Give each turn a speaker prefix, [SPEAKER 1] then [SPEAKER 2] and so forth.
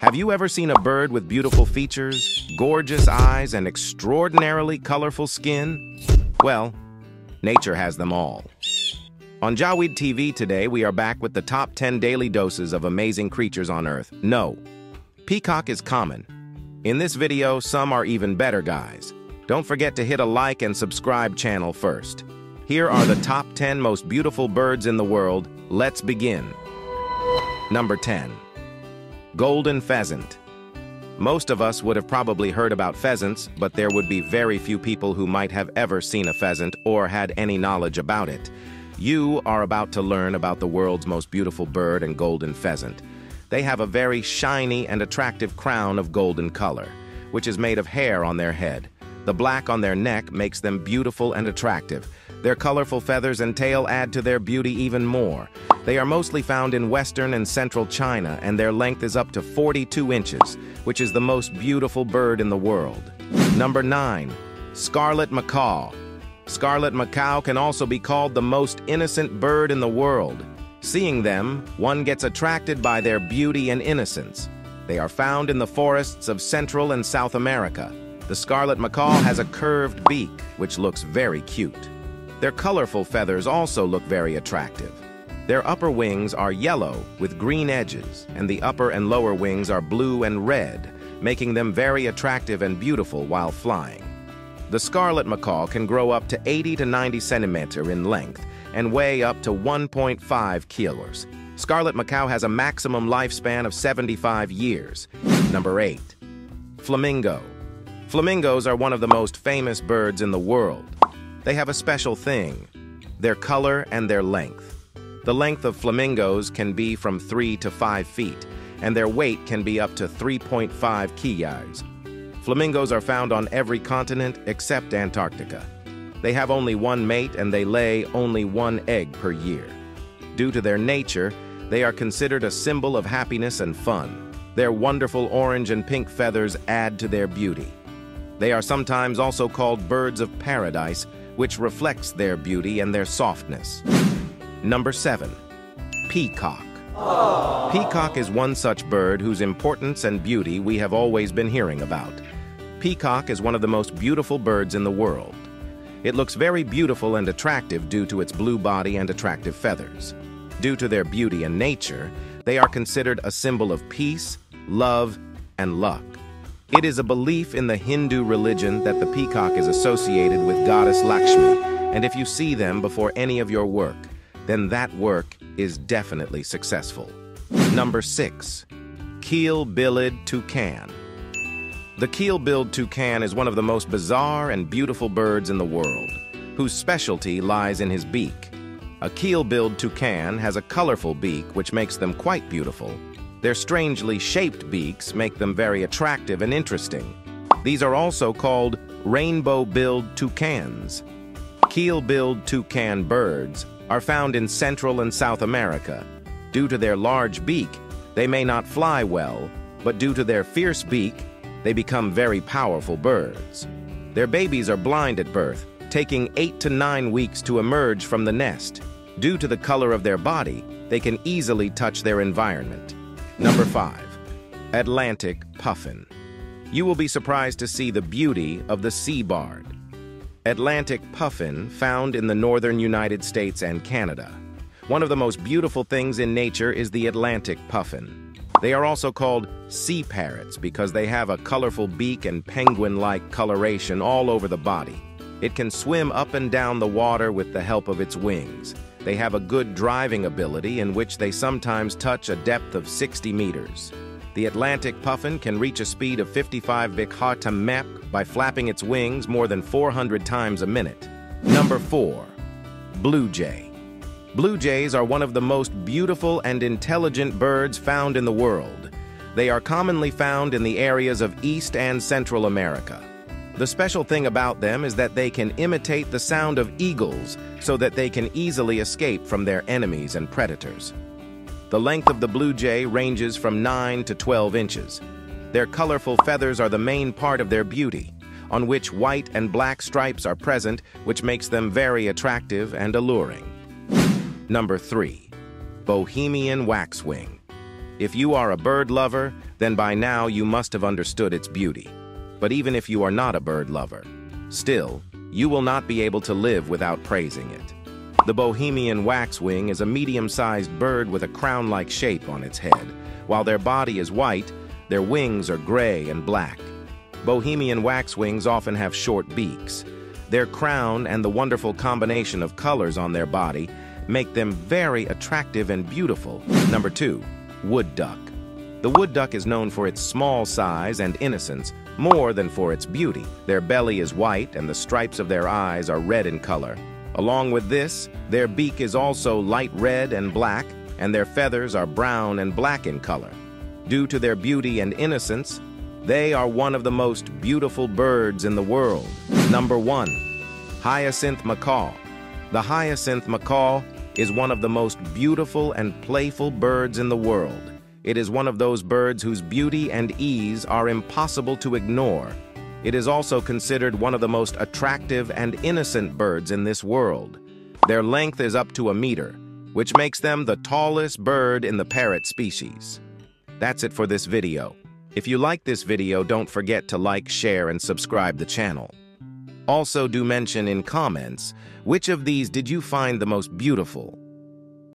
[SPEAKER 1] Have you ever seen a bird with beautiful features, gorgeous eyes, and extraordinarily colorful skin? Well, nature has them all. On Jawid TV today, we are back with the top 10 daily doses of amazing creatures on Earth. No, peacock is common. In this video, some are even better, guys. Don't forget to hit a like and subscribe channel first. Here are the top 10 most beautiful birds in the world. Let's begin. Number 10. Golden pheasant. Most of us would have probably heard about pheasants, but there would be very few people who might have ever seen a pheasant or had any knowledge about it. You are about to learn about the world's most beautiful bird and golden pheasant. They have a very shiny and attractive crown of golden color, which is made of hair on their head. The black on their neck makes them beautiful and attractive, their colorful feathers and tail add to their beauty even more. They are mostly found in western and central China, and their length is up to 42 inches, which is the most beautiful bird in the world. Number 9. Scarlet Macaw. Scarlet macaw can also be called the most innocent bird in the world. Seeing them, one gets attracted by their beauty and innocence. They are found in the forests of Central and South America. The scarlet macaw has a curved beak, which looks very cute. Their colorful feathers also look very attractive. Their upper wings are yellow with green edges, and the upper and lower wings are blue and red, making them very attractive and beautiful while flying. The scarlet macaw can grow up to 80 to 90 centimeter in length and weigh up to 1.5 kilos. Scarlet macaw has a maximum lifespan of 75 years. Number 8. Flamingo. Flamingos are one of the most famous birds in the world. They have a special thing, their color and their length. The length of flamingos can be from 3 to 5 feet, and their weight can be up to 3.5 kilos. Flamingos are found on every continent except Antarctica. They have only one mate and they lay only one egg per year. Due to their nature, they are considered a symbol of happiness and fun. Their wonderful orange and pink feathers add to their beauty. They are sometimes also called birds of paradise which reflects their beauty and their softness. Number 7. Peacock. Aww. Peacock is one such bird whose importance and beauty we have always been hearing about. Peacock is one of the most beautiful birds in the world. It looks very beautiful and attractive due to its blue body and attractive feathers. Due to their beauty and nature, they are considered a symbol of peace, love, and luck. It is a belief in the Hindu religion that the peacock is associated with goddess Lakshmi, and if you see them before any of your work, then that work is definitely successful. Number 6. Keel-billed toucan. The keel-billed toucan is one of the most bizarre and beautiful birds in the world, whose specialty lies in his beak. A keel-billed toucan has a colorful beak which makes them quite beautiful, their strangely shaped beaks make them very attractive and interesting. These are also called rainbow-billed toucans. Keel-billed toucan birds are found in Central and South America. Due to their large beak, they may not fly well, but due to their fierce beak, they become very powerful birds. Their babies are blind at birth, taking eight to nine weeks to emerge from the nest. Due to the color of their body, they can easily touch their environment. Number 5. Atlantic Puffin. You will be surprised to see the beauty of the seabird. Atlantic puffin found in the northern United States and Canada. One of the most beautiful things in nature is the Atlantic puffin. They are also called sea parrots because they have a colorful beak and penguin-like coloration all over the body. It can swim up and down the water with the help of its wings. They have a good driving ability in which they sometimes touch a depth of 60 meters. The Atlantic puffin can reach a speed of 55 km by flapping its wings more than 400 times a minute. Number 4. Blue Jay. Blue jays are one of the most beautiful and intelligent birds found in the world. They are commonly found in the areas of East and Central America. The special thing about them is that they can imitate the sound of eagles so that they can easily escape from their enemies and predators. The length of the blue jay ranges from 9 to 12 inches. Their colorful feathers are the main part of their beauty, on which white and black stripes are present, which makes them very attractive and alluring. Number 3. Bohemian Waxwing. If you are a bird lover, then by now you must have understood its beauty. But even if you are not a bird lover, still, you will not be able to live without praising it. The Bohemian waxwing is a medium-sized bird with a crown-like shape on its head. While their body is white, their wings are gray and black. Bohemian waxwings often have short beaks. Their crown and the wonderful combination of colors on their body make them very attractive and beautiful. Number two, wood duck. The wood duck is known for its small size and innocence, more than for its beauty. Their belly is white and the stripes of their eyes are red in color. Along with this, their beak is also light red and black, and their feathers are brown and black in color. Due to their beauty and innocence, they are one of the most beautiful birds in the world. Number one, hyacinth macaw. The hyacinth macaw is one of the most beautiful and playful birds in the world. It is one of those birds whose beauty and ease are impossible to ignore. It is also considered one of the most attractive and innocent birds in this world. Their length is up to a meter, which makes them the tallest bird in the parrot species. That's it for this video. If you like this video, don't forget to like, share, and subscribe the channel. Also do mention in comments, which of these did you find the most beautiful?